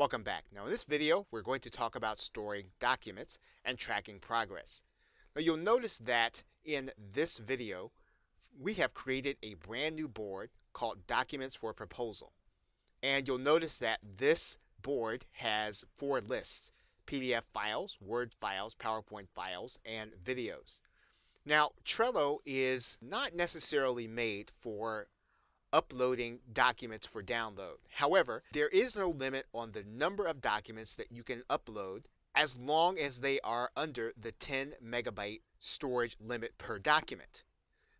Welcome back. Now in this video, we're going to talk about storing documents and tracking progress. Now you'll notice that in this video, we have created a brand new board called Documents for Proposal. And you'll notice that this board has four lists, PDF files, Word files, PowerPoint files, and videos. Now, Trello is not necessarily made for uploading documents for download. However, there is no limit on the number of documents that you can upload as long as they are under the 10 megabyte storage limit per document.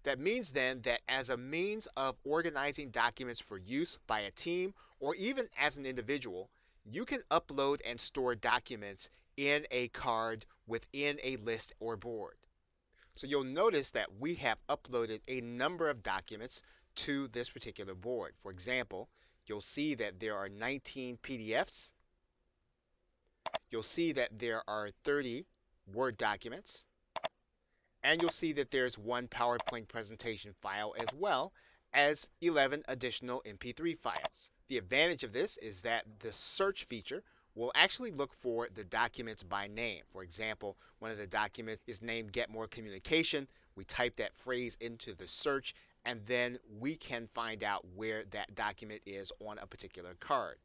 That means then that as a means of organizing documents for use by a team or even as an individual, you can upload and store documents in a card within a list or board. So you'll notice that we have uploaded a number of documents to this particular board. For example, you'll see that there are 19 PDFs. You'll see that there are 30 Word documents. And you'll see that there's one PowerPoint presentation file as well as 11 additional MP3 files. The advantage of this is that the search feature will actually look for the documents by name. For example, one of the documents is named Get More Communication. We type that phrase into the search and then we can find out where that document is on a particular card.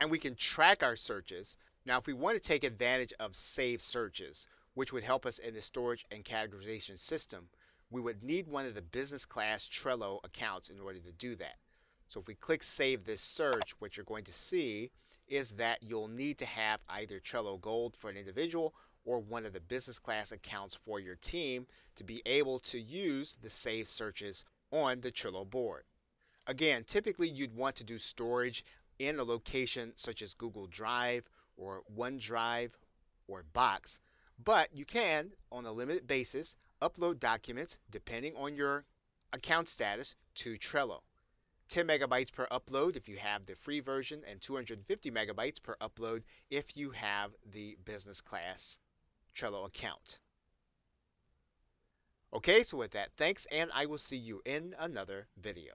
And we can track our searches. Now, if we want to take advantage of saved searches, which would help us in the storage and categorization system, we would need one of the business class Trello accounts in order to do that. So if we click Save this search, what you're going to see is that you'll need to have either Trello Gold for an individual or one of the business class accounts for your team to be able to use the saved searches on the Trello board. Again, typically you'd want to do storage in a location such as Google Drive or OneDrive or Box, but you can, on a limited basis, upload documents depending on your account status to Trello. 10 megabytes per upload if you have the free version and 250 megabytes per upload if you have the business class Trello account. Okay, so with that, thanks, and I will see you in another video.